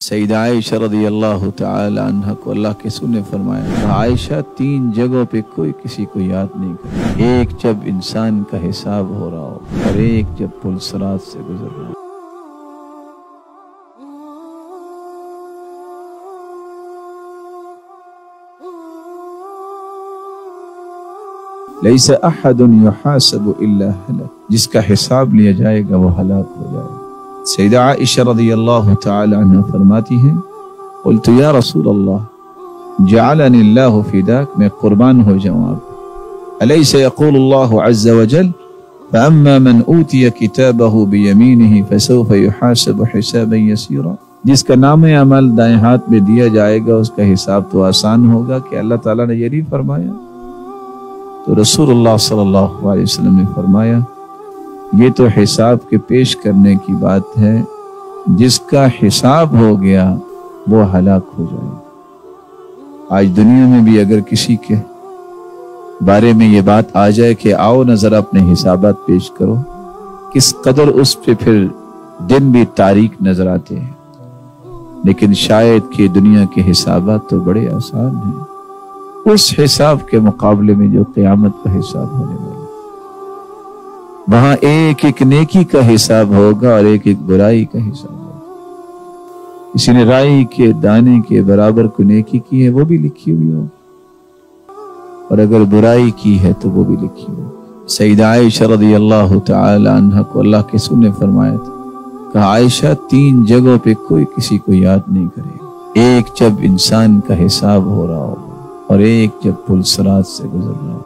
سیدہ عائشہ رضی اللہ تعالی عنہ کو اللہ کے سن نے فرمایا عائشہ تین جگہوں پہ کوئی کسی کو یاد نہیں کرے ایک جب انسان کا حساب ہو رہا ہو اور ایک جب پل سرات سے گزر رہا ہو۔ لیس احد یحاسب الا ہلک جس کا حساب لیا جائے گا وہ ہلاک ہو جائے گا۔ سیدہ عائشہ رضی اللہ تعالی عنہ فرماتی ہیں، قلت یا رسول اللہ، جعلنی اللہ فداک میں قربان ہو جاؤں آپ الیس یقول اللہ عز وجل، فاما من اوتی کتابه بیمینه فسوف يحاسب حسابا یسیرا۔ جس کا نام عمل دائیں ہاتھ میں دیا جائے گا، اس کا حساب تو آسان ہوگا کہ اللہ تعالیٰ نے یہ نہیں فرمایا۔ تو رسول اللہ صلی اللہ علیہ وسلم نے فرمایا یہ تو حساب کے پیش کرنے کی بات ہے، جس کا حساب ہو گیا، وہ ہلاک ہو جائے۔ آج دنیا میں بھی اگر کسی کے بارے میں یہ بات آ جائے کہ آؤ نظر اپنے حسابات پیش کرو، کس قدر اس پہ پھر دن بھی تاریخ نظر آتے ہیں۔ لیکن شاید کہ دنیا کے حسابات تو بڑے آسان ہیں۔ اس حساب کے مقابلے میں جو قیامت کا حساب ہونے وہاں ایک ایک نیکی کا حساب ہوگا اور ایک ایک برائی کا حساب ہوگا۔ کسی نے رائی کے دانے کے برابر کو نیکی کی ہے، وہ بھی لکھی ہوئی ہوگی۔ اور اگر برائی کی ہے تو وہ بھی لکھی ہوگی۔ سیدہ عائشہ رضی اللہ تعالی عنہ کو اللہ کے سن نے فرمایا تھا۔ کہا، عائشہ، تین جگہوں پہ کوئی کسی کو یاد نہیں کرے ایک جب انسان کا حساب ہو رہا ہوگا اور ایک جب پل سرات سے گزر رہا ہو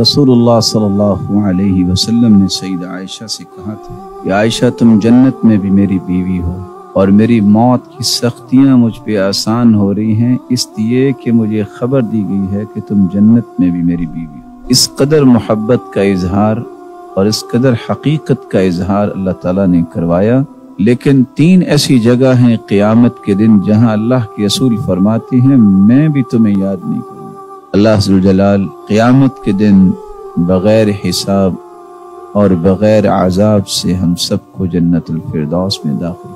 رسول اللہ صلی اللہ علیہ وسلم نے سید عائشہ سے کہا تھا کہ عائشہ تم جنت میں بھی میری بیوی ہو اور میری موت کی سختیاں مجھ پہ آسان ہو رہی ہیں، اس لیے کہ مجھے خبر دی گئی ہے کہ تم جنت میں بھی میری بیوی ہو۔ اس قدر محبت کا اظہار اور اس قدر حقیقت کا اظہار اللہ تعالیٰ نے کروایا۔ لیکن تین ایسی جگہ ہیں قیامت کے دن جہاں اللہ کے اصول فرماتے ہیں، میں بھی تمہیں یاد نہیں کروں۔ اللہ حضر جلال قیامت کے دن بغیر حساب اور بغیر عذاب سے ہم سب کو جنت الفردوس میں داخل